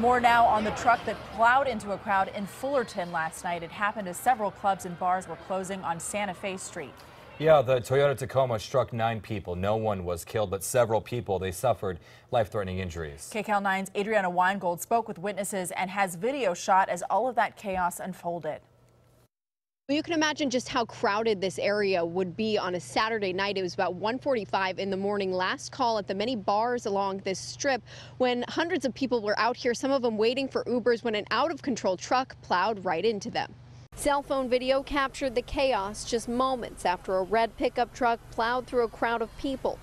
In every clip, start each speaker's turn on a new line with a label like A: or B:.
A: More now on the truck that plowed into a crowd in Fullerton last night. It happened as several clubs and bars were closing on Santa Fe Street.
B: Yeah, the Toyota Tacoma struck nine people. No one was killed, but several people, they suffered life-threatening injuries.
A: KCAL 9's Adrianna Weingold spoke with witnesses and has video shot as all of that chaos unfolded.
C: Well, you can imagine just how crowded this area would be on a Saturday night. It was about 1:45 in the morning. Last call at the many bars along this strip when hundreds of people were out here, some of them waiting for Ubers when an out-of-control truck plowed right into them. Cell phone video captured the chaos just moments after a red pickup truck plowed through a crowd of people.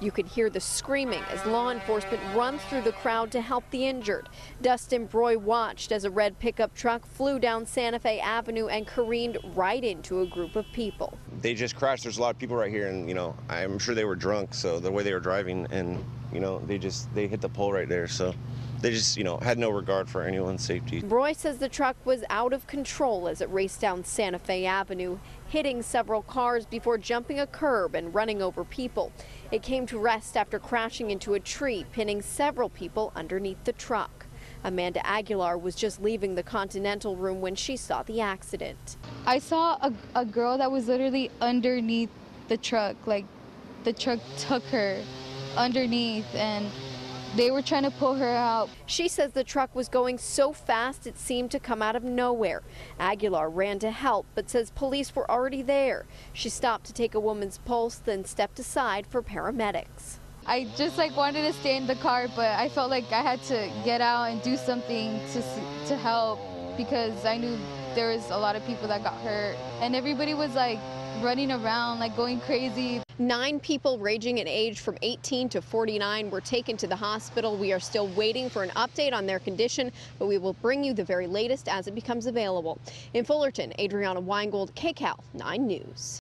C: You could hear the screaming as law enforcement runs through the crowd to help the injured. Dustin Broy watched as a red pickup truck flew down Santa Fe Avenue and careened right into a group of people.
D: They just crashed. There's a lot of people right here, and you know, I'm sure they were drunk, so the way they were driving, and you know, they just they hit the pole right there, so they just, you know, had no regard for anyone's safety.
C: Roy says the truck was out of control as it raced down Santa Fe Avenue, hitting several cars before jumping a curb and running over people. It came to rest after crashing into a tree, pinning several people underneath the truck. Amanda Aguilar was just leaving the Continental room when she saw the accident.
E: I saw a, a girl that was literally underneath the truck, like the truck took her underneath and they were trying to pull her out.
C: She says the truck was going so fast it seemed to come out of nowhere. Aguilar ran to help, but says police were already there. She stopped to take a woman's pulse, then stepped aside for paramedics.
E: I just like wanted to stay in the car, but I felt like I had to get out and do something to to help because I knew there was a lot of people that got hurt, and everybody was like running around, like going crazy.
C: Nine people ranging in age from 18 to 49 were taken to the hospital. We are still waiting for an update on their condition, but we will bring you the very latest as it becomes available. In Fullerton, Adrianna Weingold, KCAL 9 News.